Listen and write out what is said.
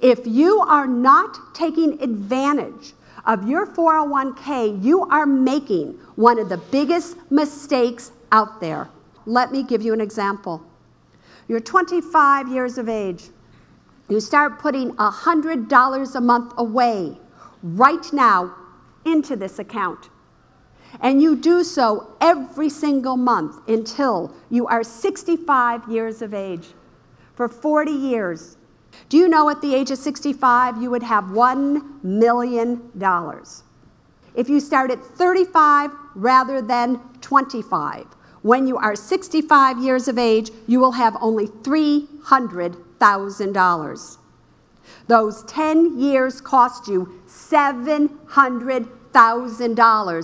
If you are not taking advantage of your 401k, you are making one of the biggest mistakes out there. Let me give you an example. You're 25 years of age. You start putting $100 a month away right now into this account. And you do so every single month until you are 65 years of age. For 40 years. Do you know at the age of 65 you would have $1 million? If you start at 35 rather than 25, when you are 65 years of age, you will have only $300,000. Those 10 years cost you $700,000.